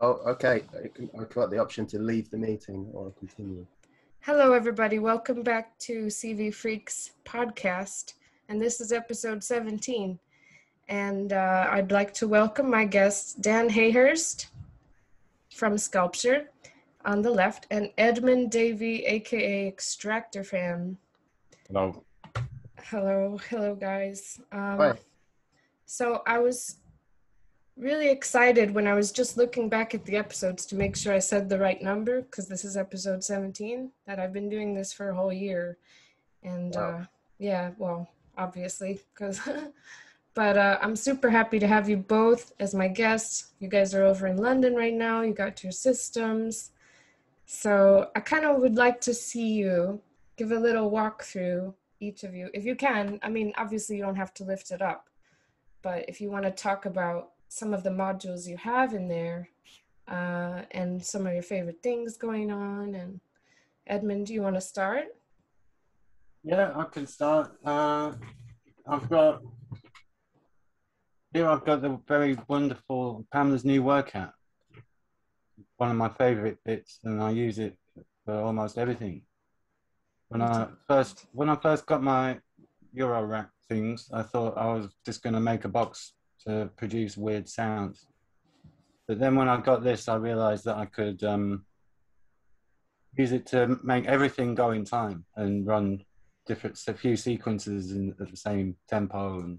Oh, okay. I've got the option to leave the meeting or continue. Hello, everybody. Welcome back to CV Freaks podcast. And this is episode 17. And uh, I'd like to welcome my guest, Dan Hayhurst from Sculpture on the left, and Edmund Davie, aka Extractor Fan. Hello. Hello, hello, guys. Um, Hi. So I was really excited when I was just looking back at the episodes to make sure I said the right number because this is episode 17 that I've been doing this for a whole year. And Wow. uh, yeah, well, obviously, because. but uh, I'm super happy to have you both as my guests. You guys are over in London right now, you got your systems. So I kind of would like to see you give a little walkthrough, each of you, if you can. I mean, obviously, you don't have to lift it up, but if you want to talk about some of the modules you have in there uh, and some of your favorite things going on. And Edmund, do you want to start? Yeah, I can start. Uh, I've got here. I've got the very wonderful Pamela's new workout. One of my favourite bits, and I use it for almost everything. When I first when I first got my Euro rack things, I thought I was just going to make a box to produce weird sounds. But then when I got this, I realised that I could um, use it to make everything go in time and run different a few sequences in, at the same tempo and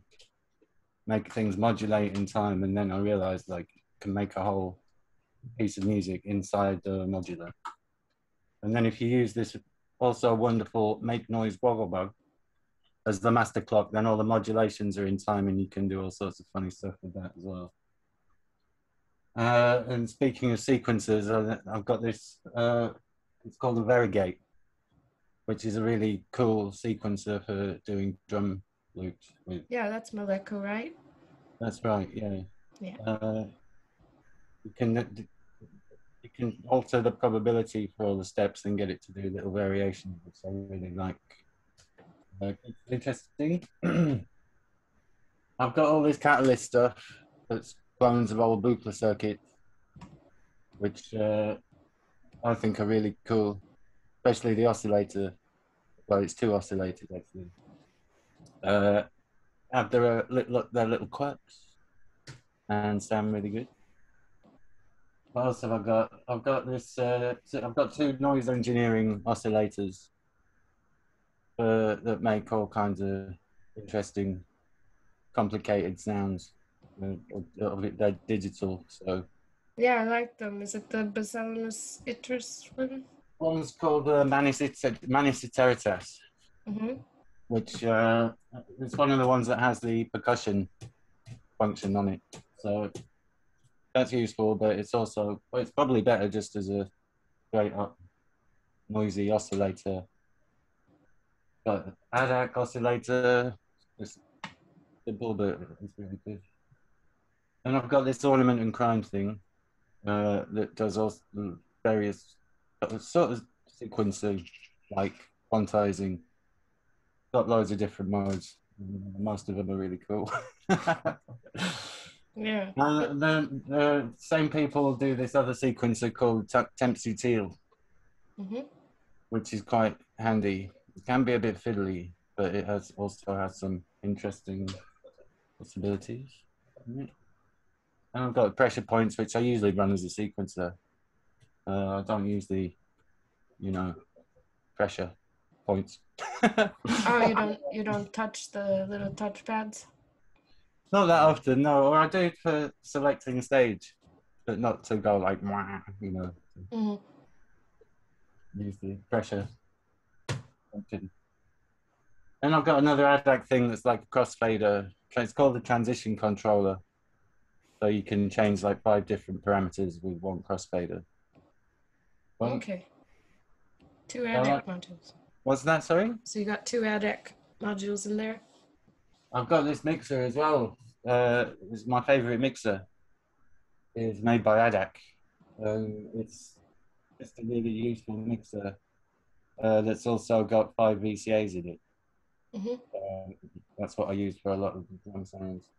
make things modulate in time and then i realized like can make a whole piece of music inside the modular and then if you use this also wonderful make noise Wogglebug as the master clock then all the modulations are in time and you can do all sorts of funny stuff with that as well uh, and speaking of sequences i've got this uh, it's called a varigate which is a really cool sequencer for doing drum loops with. Yeah, that's Malekko, right? That's right, yeah. Yeah. Uh, you can you can alter the probability for all the steps and get it to do little variations, which I really like. Uh, interesting. I've got all this catalyst stuff that's clones of old Buchla circuits, which uh, I think are really cool, especially the oscillator. Well, it's two oscillators actually. Uh, have their uh, little, their little quirks and sound really good. What else have I got? I've got this. Uh, I've got two noise engineering oscillators uh, that make all kinds of interesting, complicated sounds. Uh, of it, they're digital, so Yeah, I like them. Is it the Basimilus Iteritas one? one's called uh, Manis Manis Iteritas. Mm-hmm. which uh, it's one of the ones that has the percussion function on it. So that's useful, but it's also well, it's probably better just as a straight up noisy oscillator. But ADDAC oscillator, it's simple, but it's really good. And I've got this ornament and crime thing uh, that does all various sort of sequencing, like quantizing got loads of different modes. Most of them are really cool. Yeah. and then the same people do this other sequencer called T- Temps Utile, Mm-hmm. which is quite handy. It can be a bit fiddly, but it has also has some interesting possibilities. And I've got pressure points, which I usually run as a sequencer. Uh, I don't use the, you know, pressure points. Oh, you don't you don't touch the little touch pads? Not that often, no. Or I do it for selecting a stage, but not to go like, you know, Mm-hmm. use the pressure. And I've got another ADDAC thing that's like a crossfader. It's called the transition controller. So you can change like five different parameters with one crossfader. Well, Okay. Two like- modules. What's that, sorry? So you got two ADDAC modules in there? I've got this mixer as well. Uh, it's my favorite mixer. It's made by ADAC. Um, it's just a really useful mixer uh, that's also got five VCAs in it. Mhm. Um, that's what I use for a lot of drum sounds.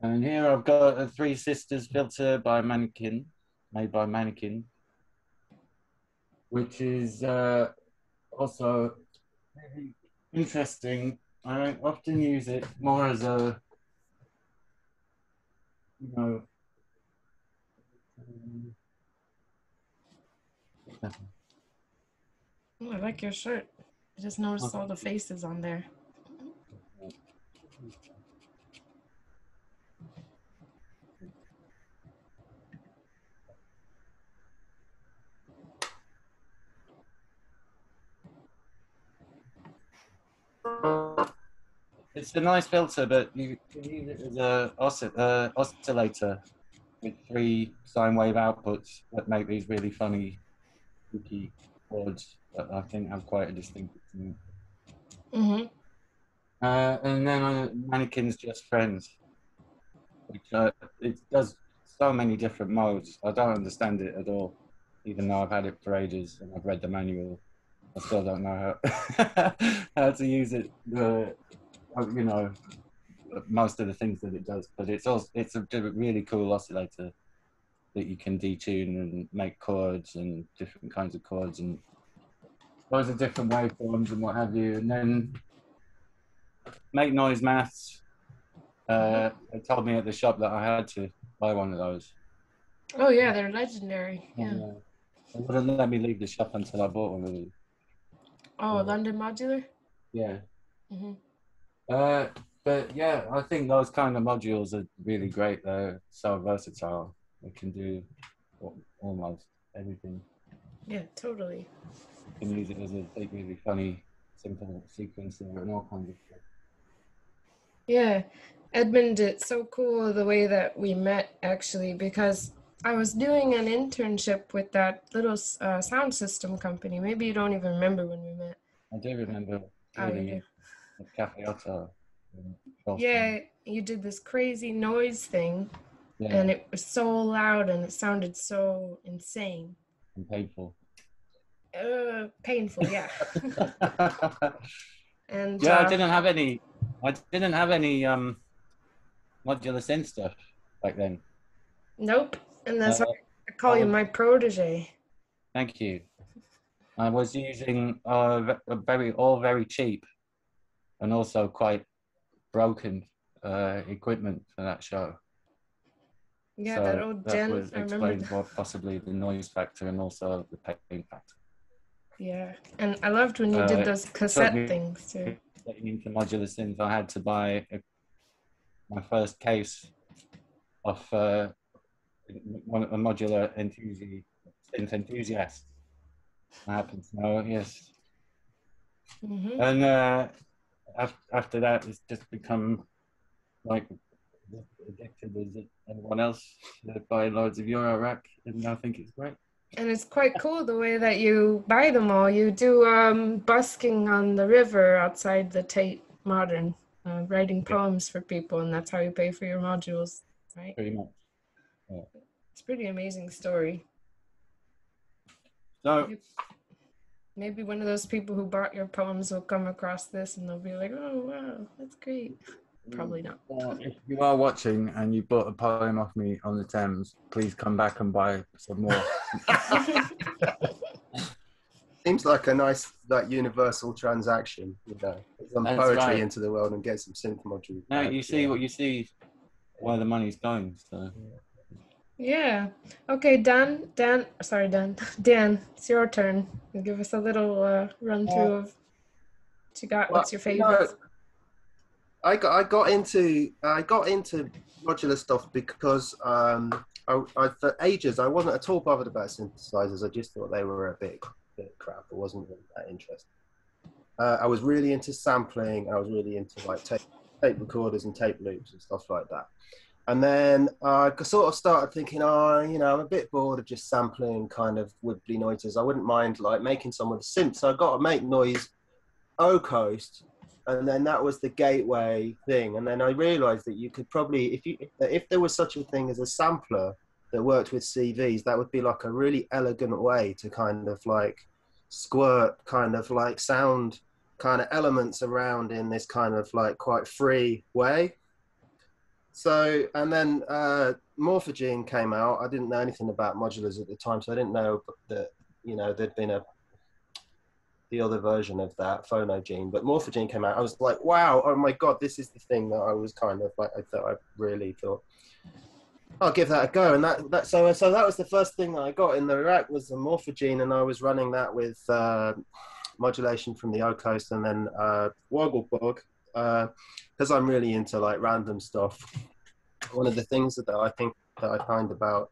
And here I've got a Three Sisters filter by Mannequin, made by Mannequin, which is uh, also interesting. I often use it more as a, you know, Oh, I like your shirt. I just noticed all the faces on there. It's a nice filter, but you can use it as a oscill- uh, oscillator with three sine wave outputs that make these really funny, spooky chords I think I have quite a distinctive tune. hmm Uh, and then uh, Mannequin's Just Friends, which uh, it does so many different modes. I don't understand it at all, even though I've had it for ages and I've read the manual. I still don't know how, how to use it. Uh, you know, most of the things that it does, but it's also it's a really cool oscillator that you can detune and make chords and different kinds of chords and loads of different waveforms and what have you. And then make noise maths. Uh, they told me at the shop that I had to buy one of those. Oh yeah, they're legendary. Yeah. They wouldn't let me leave the shop until I bought one of these. Oh, London Modular. Yeah. hmm Uh, but yeah, I think those kind of modules are really great. They're so versatile. They can do almost everything. Yeah, totally. Can use it as a big, really funny, simple sequencer and all kinds of stuff. Yeah, Edmund, it's so cool the way that we met actually because I was doing an internship with that little uh, sound system company. Maybe you don't even remember when we met. I do remember Oh, you do. Cafe Oto. Yeah, you did this crazy noise thing, yeah, and it was so loud and it sounded so insane. and painful. Uh, painful, yeah. And yeah, uh, I didn't have any. I didn't have any um modular synth stuff back then. nope. And that's Uh, why I call you um, my protege. Thank you. I was using uh, very all very cheap, and also quite broken uh, equipment for that show. Yeah, so that old Jen. explains what possibly the noise factor and also the pain factor. Yeah, and I loved when you Uh, did those cassette things too. Getting into modular synth, I had to buy a, my first case of uh, one a modular enthusi- synth enthusiast. I happen to know, yes. hmm And uh, after, after that, it's just become like addicted as everyone else buy loads of Euro rack, and I think it's great. And it's quite cool the way that you buy them all. You do um, busking on the river outside the Tate Modern, uh, writing poems for people, and that's how you pay for your modules, right? Pretty much. It's a pretty amazing story. So Maybe one of those people who bought your poems will come across this and they'll be like, oh, wow, that's great. Probably not. uh, if you are watching and you bought a poem off me on the Thames, please come back and buy some more. Seems like a nice, like universal transaction. You know, put some That's poetry right. into the world and get some synth modules. now back, you see yeah. what you see, where the money's going. So Yeah. Okay, Dan, Dan, sorry, Dan, Dan, it's your turn. Give us a little uh, run through of what you got. Well, What's your you know, favorite? I got I got into I got into modular stuff because um, I, I for ages I wasn't at all bothered about synthesizers. I just thought they were a bit, bit crap. I wasn't really that interested. Uh, I was really into sampling. I was really into like tape, tape recorders and tape loops and stuff like that. And then I sort of started thinking, oh, you know, I'm a bit bored of just sampling kind of wibbly noises. I wouldn't mind like making some with synth. So I got to make noise 0-Coast, and then that was the gateway thing. And then I realized that you could probably, if you, if, if there was such a thing as a sampler that worked with CVs, that would be like a really elegant way to kind of like squirt kind of like sound kind of elements around in this kind of like quite free way. so and then uh, Morphogene came out. I didn't know anything about modulars at the time, so I didn't know that you know there'd been a the other version of that Phonogene. But Morphogene came out. I was like, wow, oh my god, this is the thing that I was kind of like I thought I really thought I'll give that a go. And that, that so so that was the first thing that I got in the rack was the Morphogene, and I was running that with uh, modulation from the 0-Coast and then uh, Wogglebug because uh, I'm really into like random stuff. One of the things that I think that I find about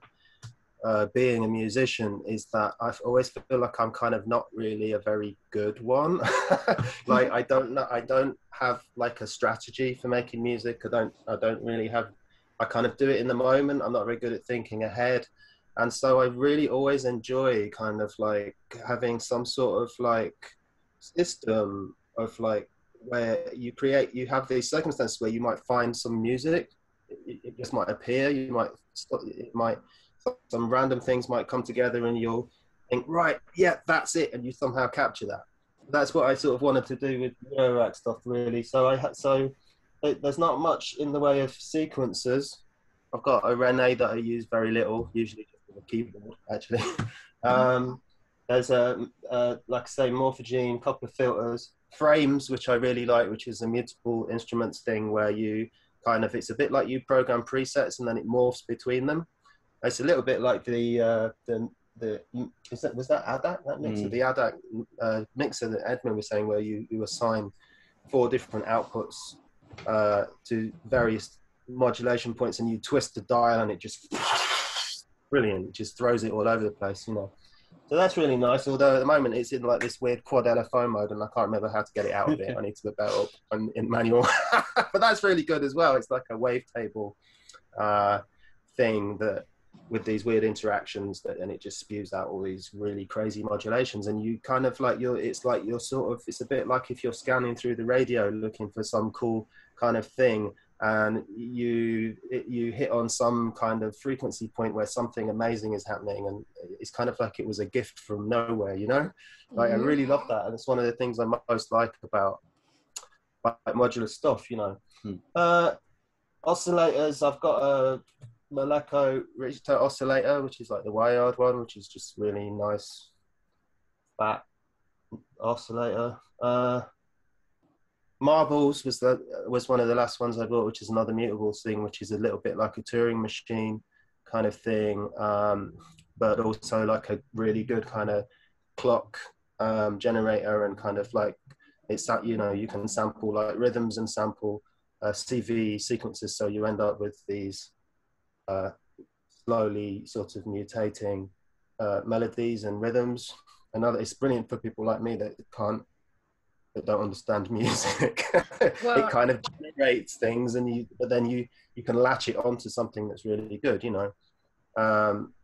uh, being a musician is that I always feel like I'm kind of not really a very good one. like I don't know, I don't have like a strategy for making music. I don't, I don't really have I kind of do it in the moment. I'm not very good at thinking ahead. And so I really always enjoy kind of like having some sort of like system of like where you create, you have these circumstances where you might find some music, it, it just might appear, you might, it might, some random things might come together and you'll think, right, yeah, that's it. And you somehow capture that. That's what I sort of wanted to do with Eurorack stuff really. So I had, so there's not much in the way of sequencers. I've got a Rene that I use very little, usually just with a keyboard, actually. um, there's a, a, like I say, Morphogene, couple of filters, frames, which I really like, which is a mutable instruments thing where you kind of, it's a bit like you program presets and then it morphs between them. It's a little bit like the, uh, the, the is that was that ADDAC that mixer mm. the ADDAC uh, mixer that Edmund was saying where you you assign four different outputs uh, to various modulation points and you twist the dial and it just brilliant. It just throws it all over the place, you know. So that's really nice. Although at the moment it's in like this weird quad LFO mode and I can't remember how to get it out of it. I need to look that up in, in manual. but that's really good as well. It's like a wavetable uh, thing that with these weird interactions that and it just spews out all these really crazy modulations and you kind of like you're it's like you're sort of it's a bit like if you're scanning through the radio looking for some cool kind of thing and you it, you hit on some kind of frequency point where something amazing is happening and it's kind of like it was a gift from nowhere you know like mm-hmm. i really love that and it's one of the things i most like about like modular stuff you know hmm. uh oscillators i've got a Malekko Richter oscillator which is like the wired one which is just really nice fat oscillator. Uh Marbles was the was one of the last ones I bought, which is another mutables thing, which is a little bit like a Turing machine kind of thing, um, but also like a really good kind of clock um, generator and kind of like it's that you know you can sample like rhythms and sample uh, CV sequences, so you end up with these uh, slowly sort of mutating uh, melodies and rhythms. Another, it's brilliant for people like me that can't that don't understand music. Well, it kind of generates things, and you, but then you you can latch it onto something that's really good, you know. Um,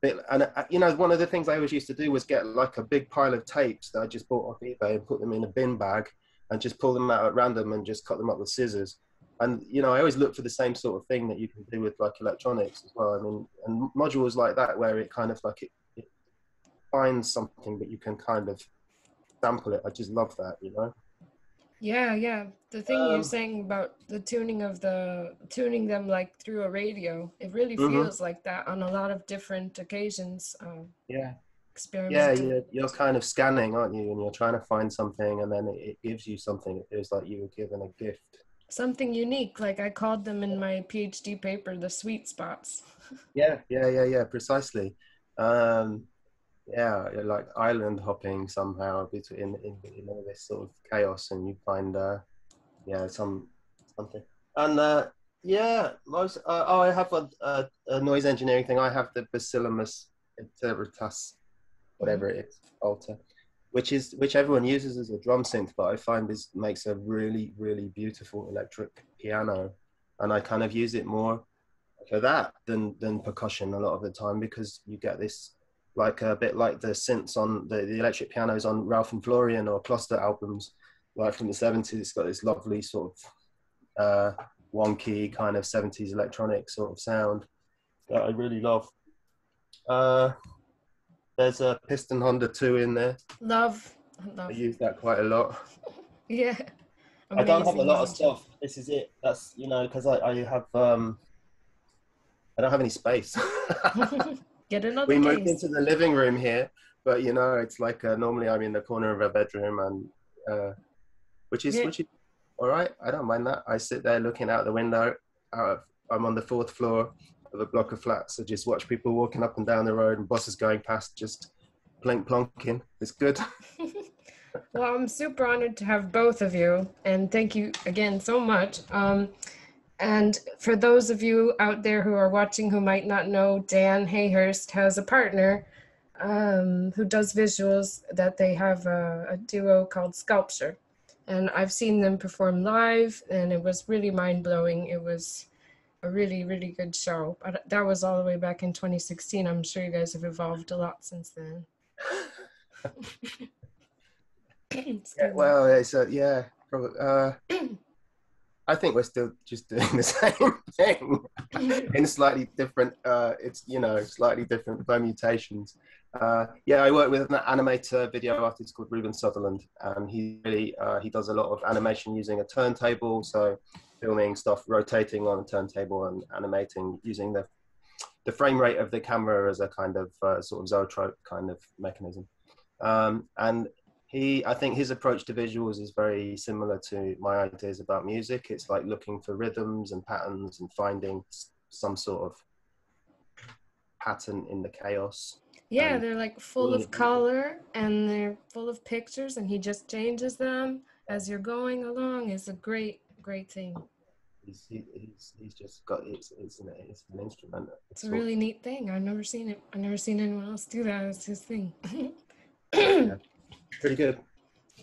but, and uh, you know, one of the things I always used to do was get like a big pile of tapes that I just bought off eBay and put them in a bin bag and just pull them out at random and just cut them up with scissors. And you know, I always look for the same sort of thing that you can do with like electronics as well. I mean, and modules like that where it kind of like it, it finds something that you can kind of sample it. I just love that, you know. Yeah, yeah. The thing um, you're saying about the tuning of the tuning them like through a radio, it really mm-hmm. feels like that on a lot of different occasions. Um, yeah. Yeah, you're, you're kind of scanning, aren't you? And you're trying to find something, and then it, it gives you something. It feels like you were given a gift. Something unique, like I called them in my PhD paper the sweet spots. yeah, yeah, yeah, yeah, precisely. Um, yeah, like island hopping somehow between in, in all this sort of chaos, and you find uh, yeah some something. And uh, yeah, most uh, oh, I have a, a, a, noise engineering thing. I have the Basillumus interpretus, whatever it is, alter, which is which everyone uses as a drum synth, but I find this makes a really really beautiful electric piano, and I kind of use it more for that than than percussion a lot of the time because you get this like a bit like the synths on the, the electric pianos on Ralph and Florian or Cluster albums, like from the 70s. It's got this lovely sort of uh, wonky kind of 70s electronic sort of sound that I really love. Uh, there's a Piston Honda 2 in there. Love. love. I use that quite a lot. Yeah. I don't have a lot of stuff. This is it. That's you know because I, I have um I don't have any space. Get another we moved into the living room here, but you know it's like uh, normally I'm in the corner of a bedroom and uh, which is Yeah. which is all right. I don't mind that. I sit there looking out the window. Out of, I'm on the fourth floor of a block of flats. I just watch people walking up and down the road and buses going past, just plink plonking. It's good. Well, I'm super honored to have both of you, and thank you again so much. Um, and for those of you out there who are watching who might not know, Dan Hayhurst has a partner um, who does visuals that they have a, a duo called Sculpture. And I've seen them perform live, and it was really mind blowing. It was a really, really good show. But that was all the way back in 2016. I'm sure you guys have evolved a lot since then. Excuse Yeah, me. well, it's uh, yeah, probably. Uh, I think we're still just doing the same thing in slightly different. Uh, it's you know slightly different permutations. Uh, yeah, I work with an animator, video artist called Reuben Sutherland, and he really uh, he does a lot of animation using a turntable. So filming stuff rotating on a turntable and animating using the the frame rate of the camera as a kind of uh, sort of zoetrope kind of mechanism. Um, and he i think his approach to visuals is very similar to my ideas about music it's like looking for rhythms and patterns and finding some sort of pattern in the chaos Yeah, they're like full of color and they're full of pictures, and he just changes them as you're going along. It's a great, great thing. he's, he's, he's just got it's, it's, an, it's an instrument It's a really neat thing. I've never seen it. I've never seen anyone else do that. It's his thing. pretty good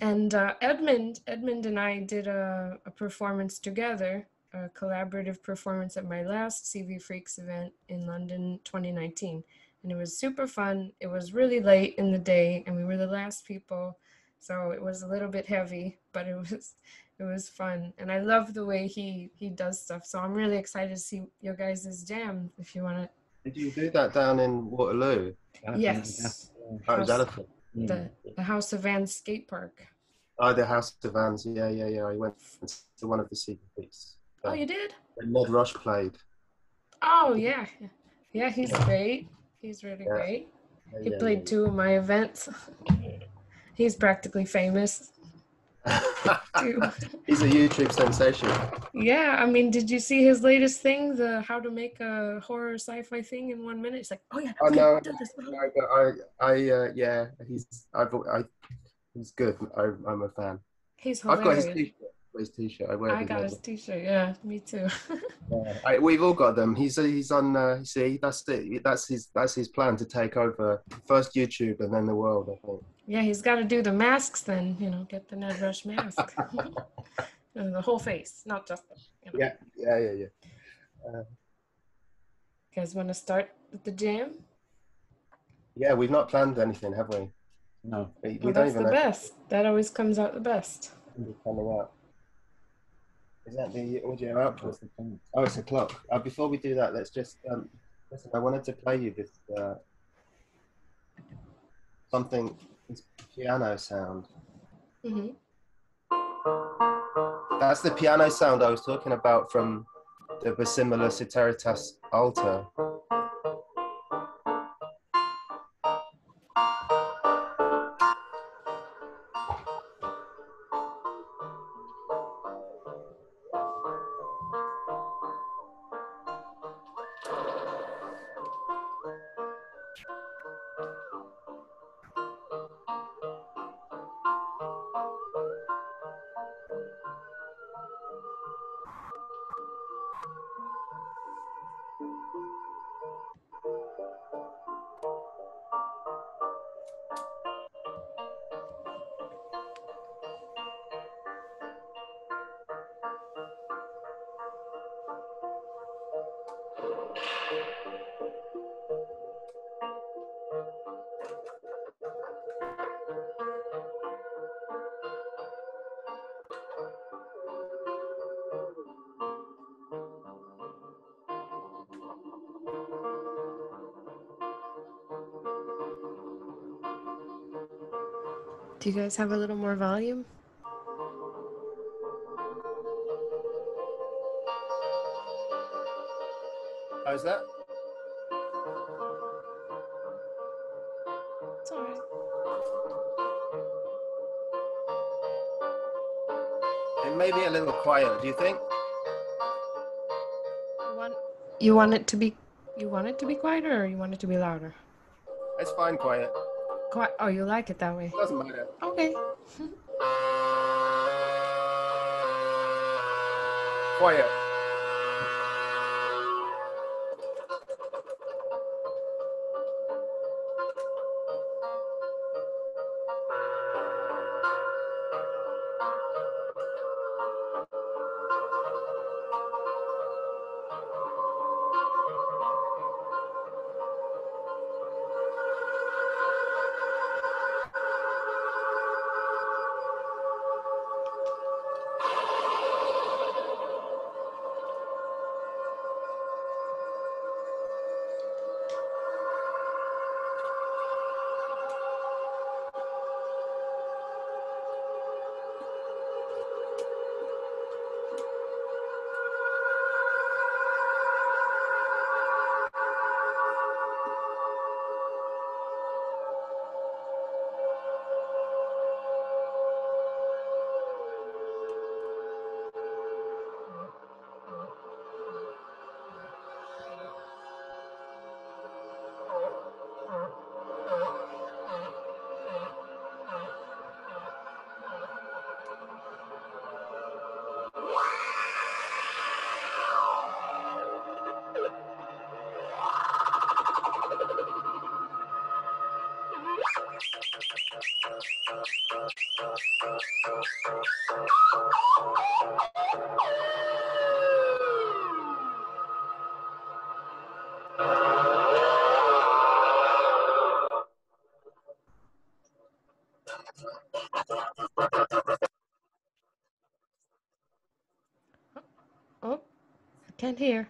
And uh, Edmund, Edmund and I did a, a performance together, a collaborative performance at my last CV Freaks event in London 2019. And it was super fun. It was really late in the day and we were the last people. So it was a little bit heavy, but it was it was fun. And I love the way he he does stuff. So I'm really excited to see your guys' jam if you want to. did you do that down in waterloo Yes. Oh, that was House- elephant The, the House of Vans skate park. oh the house of vans yeah yeah yeah i went to one of the secrets Oh, you did? when ned rush played Oh yeah, yeah. He's great. He's really Yeah. great. He played two of my events. He's practically famous he's a youtube sensation yeah, I mean, did you see his latest thing? The how to make a horror sci-fi thing in one minute. It's like, oh yeah, Oh, okay, no, this. I, I, I uh, yeah, he's, I've, I, he's good. I, I'm a fan. He's I've got hilarious. his t-shirt. His t-shirt. I wear I got his logo. T-shirt. Yeah, me too. Yeah. I, we've all got them. He's, he's on. Uh, see, that's it. That's his, that's his plan to take over first YouTube and then the world. I think. yeah, he's got to do the masks then. You know, get the Ned Rush mask. and the whole face, not just the. You know. Yeah, yeah, yeah, yeah. You guys want to start with the jam? Yeah, we've not planned anything, have we? No. We, we Well, don't that's the know best. That always comes out the best. when it's coming out. Is that the audio output? Oh, it's a clock. Uh, before we do that, let's just um, listen. I wanted to play you this uh, something, this piano sound. hmm That's the piano sound I was talking about from the Basimilus Iteritas altar. Do you guys have a little more volume? How's that? It's all right. It may be a little quiet, do you think? You want, you want it to be you want it to be quieter or you want it to be louder? It's fine quiet. Qui- oh, you like it that way. Doesn't matter. Okay. Quiet. Can't hear.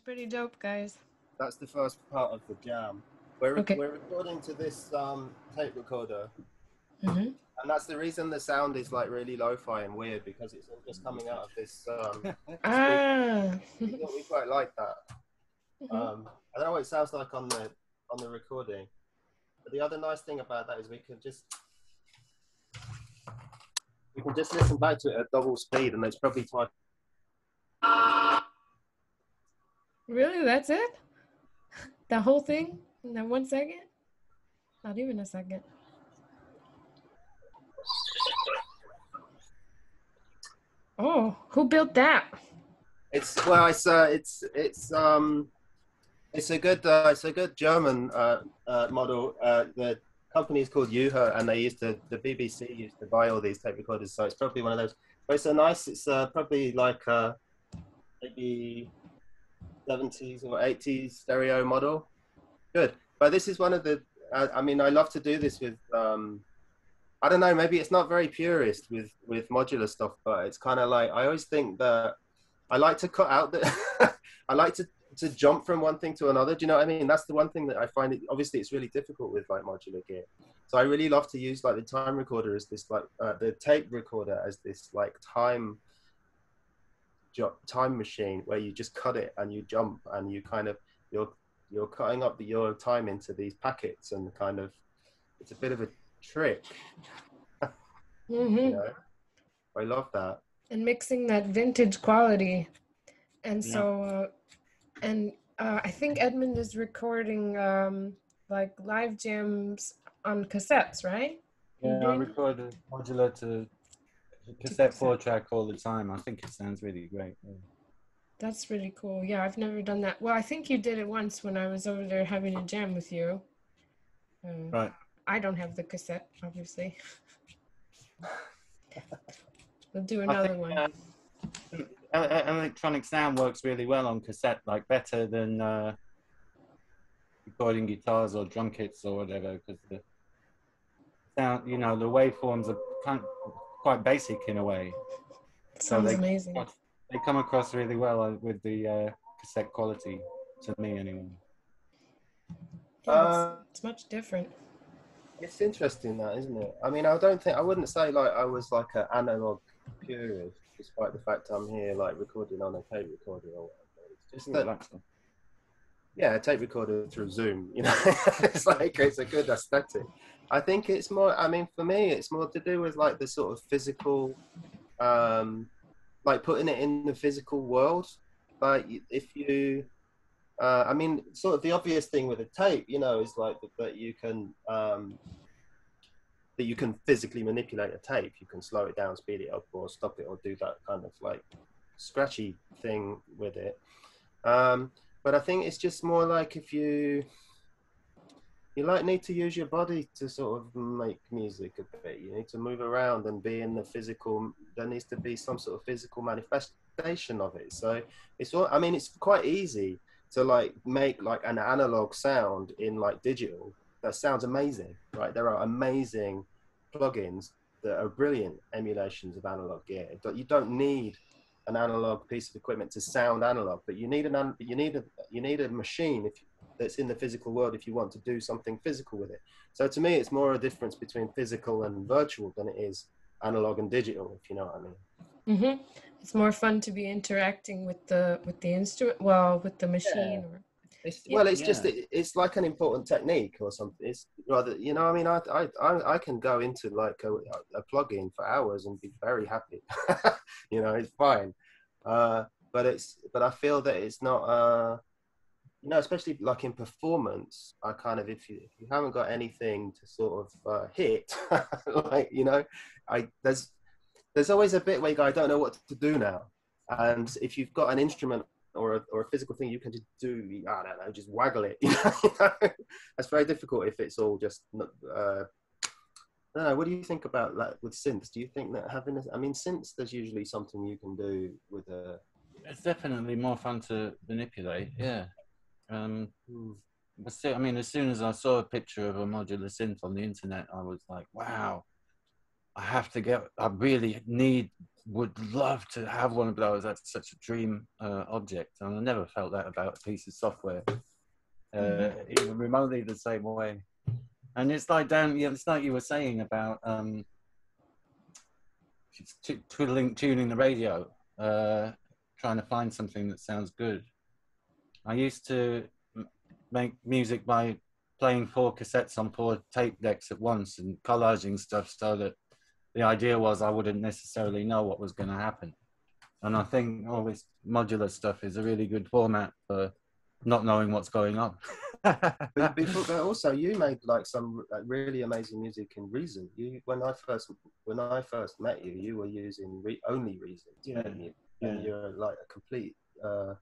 Sounds pretty dope, guys. That's the first part of the jam. We're, Okay. we're recording to this um, tape recorder, Mm-hmm. and that's the reason the sound is like really lo-fi and weird because it's all just coming out of this. Um, Ah. we we quite like that. Mhm. Um, I don't know what it sounds like on the on the recording, but the other nice thing about that is we can just we can just listen back to it at double speed, and it's probably twice. Really? That's it? That whole thing? In that one second? Not even a second. Oh, who built that? It's well, it's uh, it's it's um, it's a good uh, it's a good German uh, uh, model. Uh, the company is called Uher, and they used to the BBC used to buy all these tape recorders, so it's probably one of those. But it's a nice. It's uh, probably like uh, maybe seventies or eighties stereo model. Good, but this is one of the. Uh, I mean, I love to do this with. Um, I don't know. Maybe it's not very purist with with modular stuff, but it's kind of like I always think that I like to cut out the. I like to to jump from one thing to another. Do you know what I mean? That's the one thing that I find. It, obviously, it's really difficult with like modular gear. So I really love to use like the time recorder as this like uh, the tape recorder as this like time time machine where you just cut it and you jump and you kind of you're you're cutting up the, your time into these packets and kind of it's a bit of a trick. hmm You know, I love that. And mixing that vintage quality. And Yeah. so, uh, and uh, I think Edmund is recording um, like live jams on cassettes, right? Yeah, I doing- record a modular to cassette four track all the time. I think it sounds really great. yeah. That's really cool. Yeah, I've never done that. Well, I think you did it once when I was over there having a jam with you. Uh, Right. I don't have the cassette, obviously. we'll do another think, one. uh, electronic sound works really well on cassette, like better than uh, recording guitars or drum kits or whatever, because the sound, you know, the waveforms are kind quite basic in a way. Sounds they- amazing. They come across really well uh, with the uh, cassette quality, to me anyway. Yeah, Uh, it's, it's much different. It's interesting that, isn't it? I mean, I don't think I wouldn't say like I was like an analog purist, despite the fact I'm here like recording on a tape recorder or whatever. It's just that, Relaxing. yeah, a tape recorder through Zoom. You know, it's like it's a good aesthetic. I think it's more. I mean, for me, it's more to do with like the sort of physical, um, like putting it in the physical world. Like if you, uh, I mean, sort of the obvious thing with a tape, you know, is like that you can um, that you can physically manipulate a tape. You can slow it down, speed it up, or stop it, or do that kind of like scratchy thing with it. Um, but I think it's just more like if you you like need to use your body to sort of make music a bit. You need to move around and be in the physical. There needs to be some sort of physical manifestation of it. So it's all. I mean, it's quite easy to like make like an analog sound in like digital. That sounds amazing, right? There are amazing plugins that are brilliant emulations of analog gear. You don't need an analog piece of equipment to sound analog, but you need an an- you need a you need a machine if that's in the physical world if you want to do something physical with it. So to me, it's more a difference between physical and virtual than it is analog and digital, if you know what I mean. hmm It's more fun to be interacting with the with the instrument, well, with the machine. Or, It's, Yeah. well, it's just Yeah. it, it's like an important technique or something. It's rather you know I mean I I I, I can go into like a, a plugin for hours and be very happy. you know it's fine, uh, but it's but I feel that it's not. Uh, you know, especially like in performance, I kind of if you if you haven't got anything to sort of uh, hit, like you know, I there's there's always a bit where you go, I don't know what to do now, and if you've got an instrument or a, or a physical thing you can just do, I don't know, just waggle it. You know, that's very difficult if it's all just. Uh, I don't know. What do you think about that with synths? Do you think that having, a, I mean, synths, there's usually something you can do with a. It's definitely more fun to manipulate. Yeah. Um, but still, I mean, as soon as I saw a picture of a modular synth on the internet, I was like, wow, I have to get, I really need, would love to have one of those. That's such a dream uh, object. And I never felt that about a piece of software, uh, even remotely the same way. And it's like down, yeah, it's like you were saying about um, twiddling, tuning the radio, uh, trying to find something that sounds good. I used to make music by playing four cassettes on four tape decks at once and collaging stuff so that the idea was I wouldn't necessarily know what was going to happen. And I think all this modular stuff is a really good format for not knowing what's going on. But before, but also, you made like some really amazing music in Reason. You when I first when I first met you, you were using re, only Reason. Yeah. you? and Yeah. you're like a complete uh,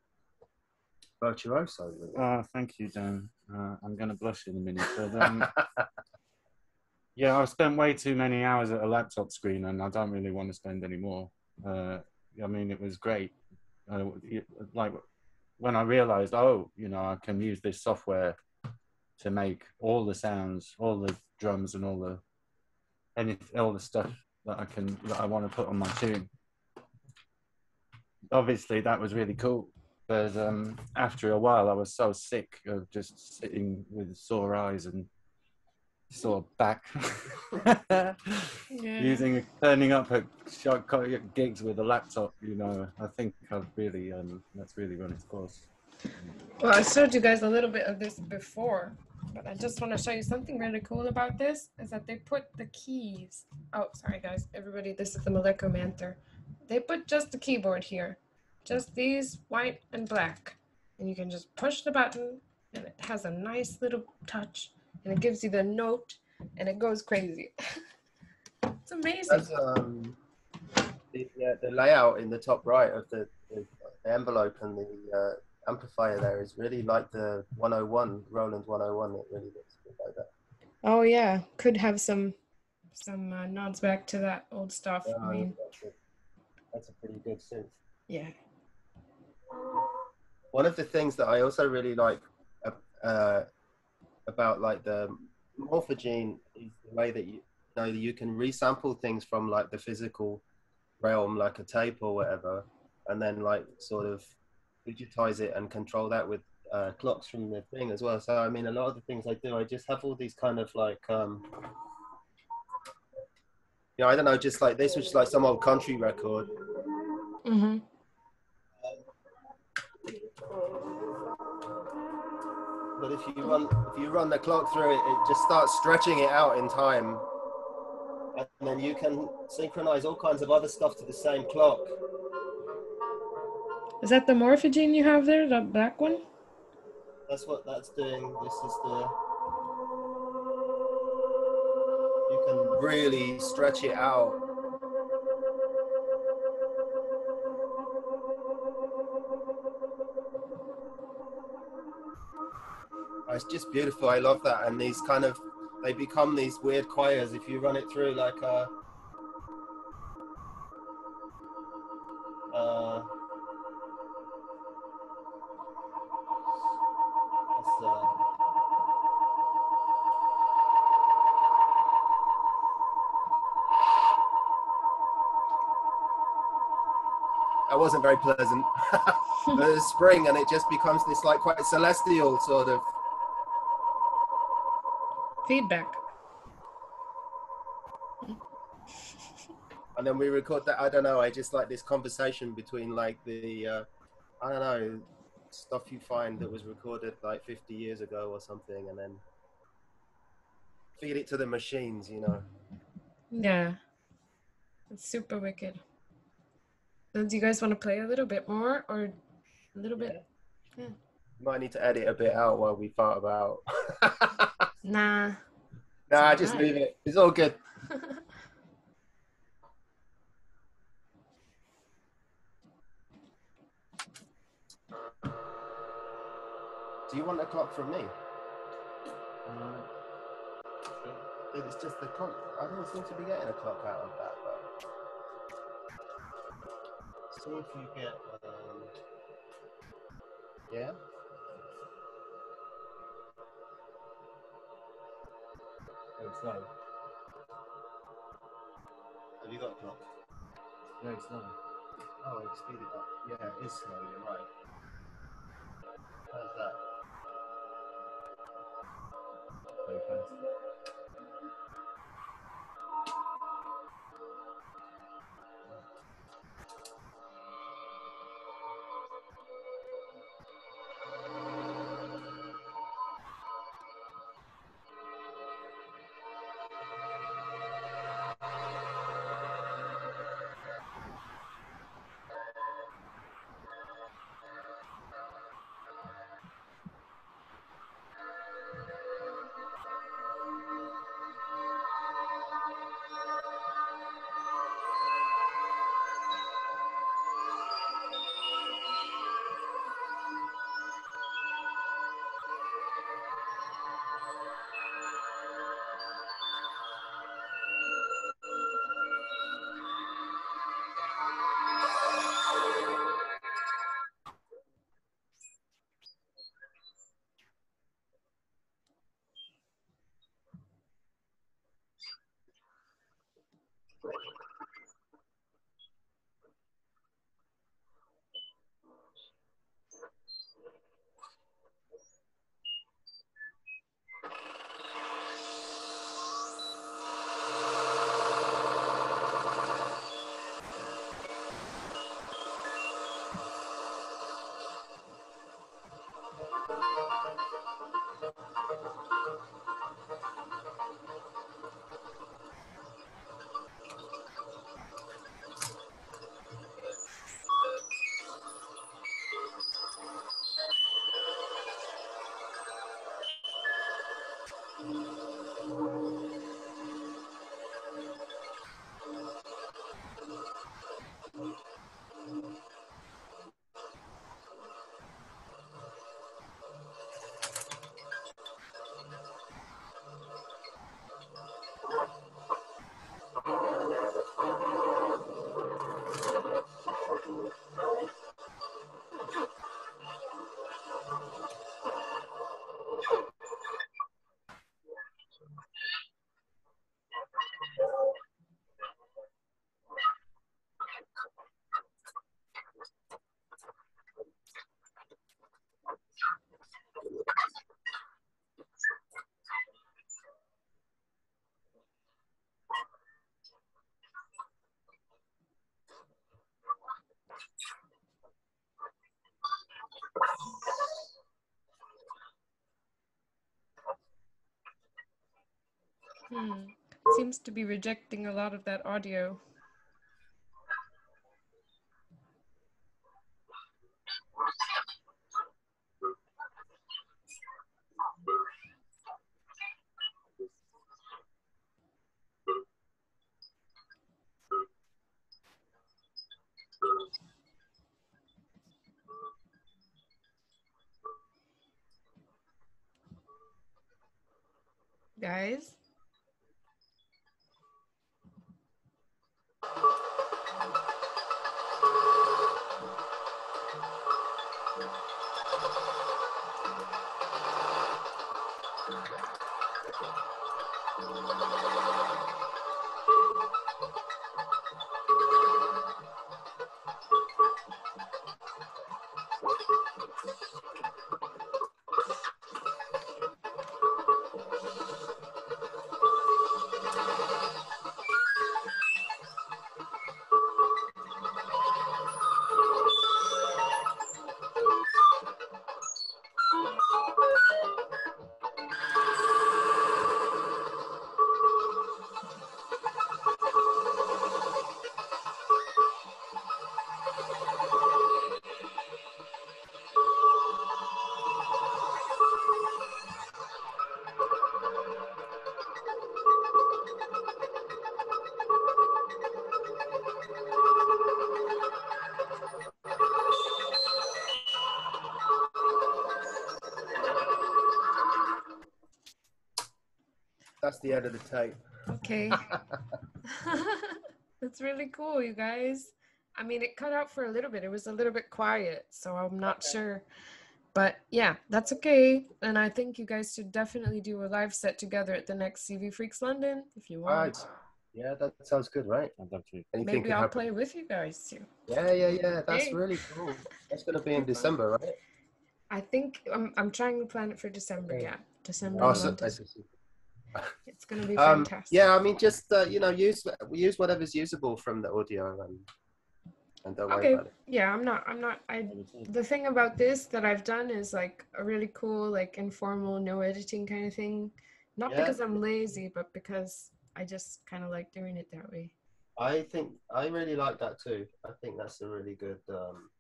virtuoso. It. Oh, thank you, Dan. Uh, I'm going to blush in a minute. But, um, yeah, I've spent way too many hours at a laptop screen, and I don't really want to spend any more. Uh, I mean, it was great. Uh, it- like when I realized, oh, you know, I can use this software to make all the sounds, all the drums, and all the any all the stuff that I can that I want to put on my tune. Obviously, that was really cool. But um, after a while, I was so sick of just sitting with sore eyes and sore back, Yeah. using turning up at short gigs with a laptop. You know, I think I've really um, that's really run its course. Well, I showed you guys a little bit of this before, but I just want to show you something really cool about this is that they put the keys. Oh, sorry guys, everybody, this is the Manther. They put just the keyboard here, just these white and black, and you can just push the button, and it has a nice little touch, and it gives you the note, and it goes crazy. it's amazing. As, um, the, uh, the layout in the top right of the, the the envelope and the uh, amplifier there is really like the 101 Roland 101. It really looks a like that. Oh yeah, could have some some uh, nods back to that old stuff. I mean, that's, a, that's a pretty good synth. yeah. One of the things that I also really like uh, uh, about like the Morphagene is the way that you, you know you can resample things from like the physical realm, like a tape or whatever, and then like sort of digitize it and control that with uh, clocks from the thing as well. So I mean, a lot of the things I do, I just have all these kind of like. Um, you know, I don't know, just like this which is like some old country record, Mm-hmm. But if you run if you run the clock through it, it just starts stretching it out in time. And then you can synchronize all kinds of other stuff to the same clock. Is that the Morphagene you have there, the black one? That's what that's doing. This is the you can really stretch it out. It's just beautiful. I love that. And these kind of they become these weird choirs if you run it through like a uh? That wasn't very pleasant. but it's spring and it just becomes this like quite celestial sort of Feedback. and then we record that i don't know i just like this conversation between like the uh, i don't know stuff you find that was recorded like 50 years ago or something and then feed it to the machines you know Yeah. It's super wicked. Do you guys want to play a little bit more or a little bit? might need to edit a bit out while we thought about Nah. nah It's just alright. leave it it's all good do you want a clock from me Uh, it's just the clock i don't seem to be getting a clock out of that but see if you get um, yeah slow. have you got a clock it's slow. oh it's speed it up yeah it is slow you're right how's that Very fast. Seems to be rejecting a lot of that audio. That's the end of the tape. Okay. That's really cool, you guys. I mean, it cut out for a little bit. It was a little bit quiet, so I'm not Okay. sure. But yeah, that's okay. And I think you guys should definitely do a live set together at the next CV Freqs London if you want. Right. Yeah, that sounds good, right? I'd love to. Maybe I'll happen. play with you guys too. Yeah, yeah, yeah. That's Hey. really cool. That's going to be in December, right? I think I'm, I'm trying to plan it for December. Okay. Yeah, December. Oh, so, London. I see. It's gonna be um, fantastic. yeah, I mean, just uh, you know, use use whatever's usable from the audio and and don't worry about it. Yeah, I'm not. I'm not. I the thing about this that I've done is like a really cool, like informal, no editing kind of thing. Not Yeah. because I'm lazy, but because I just kind of like doing it that way. I think I really like that too. I think that's a really good um,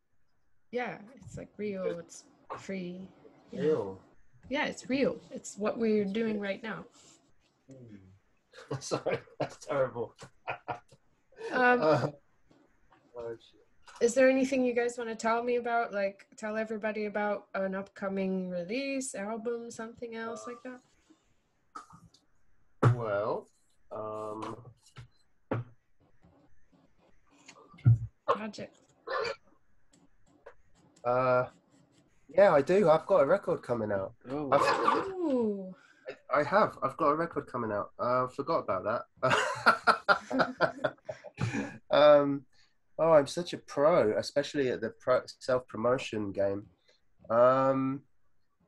Yeah, it's like real. Good. It's free. know. Yeah, it's real. It's what we're doing right now. Sorry, that's terrible. Um, Uh, oh, is there anything you guys want to tell me about? Like, tell everybody about an upcoming release, album, something else like that? well, um, Project. uh, yeah, I do. I've got a record coming out. Oh, Ooh. I have. I've got a record coming out. I uh, forgot about that. um, oh, I'm such a pro, especially at the pro- self promotion game. Um,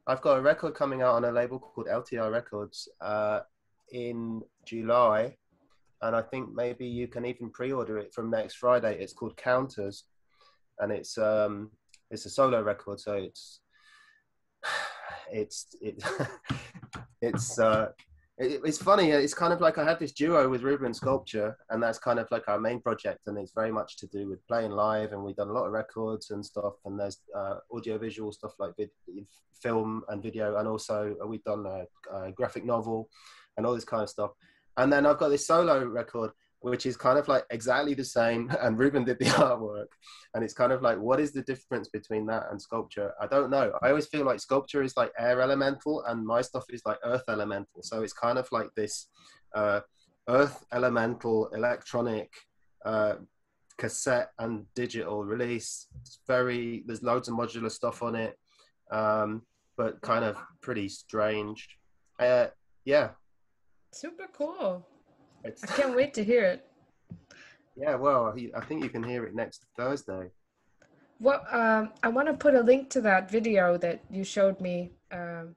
I've got a record coming out on a label called LTR Records uh, in July, and I think maybe you can even pre-order it from next Friday. It's called Counters, and it's um, it's a solo record, so it's it's it, it's uh it, it's funny it's kind of like i have this duo with Reuben sculpture and that's kind of like our main project and it's very much to do with playing live and we've done a lot of records and stuff and there's uh, audio visual stuff like vid- film and video and also we've done a, a graphic novel and all this kind of stuff. And then i've got this solo record which is kind of like exactly the same and Reuben did the artwork and it's kind of like what is the difference between that and sculpture? I don't know. I always feel like sculpture is like air elemental and my stuff is like earth elemental. So it's kind of like this uh, earth elemental electronic uh, cassette and digital release. It's very there's loads of modular stuff on it um, but kind of pretty strange. Uh, yeah. Super cool. It's I can't wait to hear it. yeah well i think you can hear it next thursday What um, I want to put a link to that video that you showed me. Um,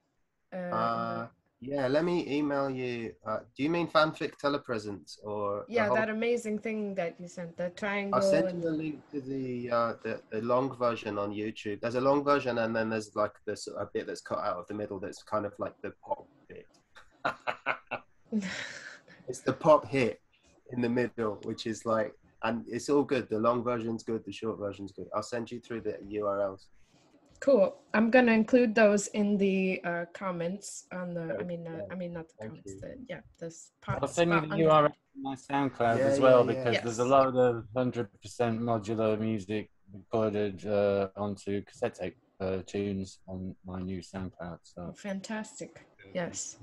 uh, Uh, yeah, let me email you. Uh, do you mean fanfic telepresence or? yeah, whole- that amazing thing that you sent, the triangle. I'll send and- you a link to the, uh, the the long version on YouTube. There's a long version, and then there's like this a bit that's cut out of the middle. That's kind of like the pop bit. it's the pop hit in the middle, which is like, and it's all good. The long version's good. The short version's good. I'll send you through the URLs. Cool. I'm gonna include those in the uh, comments on the. I mean, uh. I mean not the Thank comments. you. The yeah, this part. I'll send you the under. URL to my SoundCloud Yeah, as well yeah, yeah. because there's a lot of 100% modular music recorded uh, onto cassette tape uh, tunes on my new SoundCloud. So fantastic. Yes.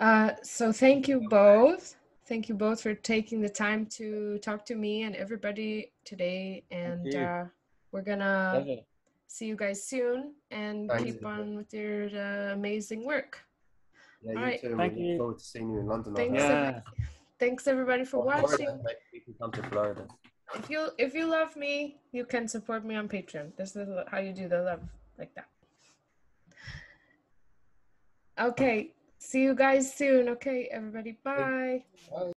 Thank you. Uh, so thank you both. Thank you both for taking the time to talk to me and everybody today. And uh, we're gonna Pleasure. see you guys soon and Thanks, keep Isabel. on with your uh, amazing work. Yeah, you Alright. too. and Thank we look forward to seeing you in London. Thanks, I'll- Thanks everybody for Or Florida, watching. maybe you can come to Florida. If you if you love me, you can support me on Patreon. This is how you do the love like that. Okay. See you guys soon. Okay, everybody. Bye. Bye.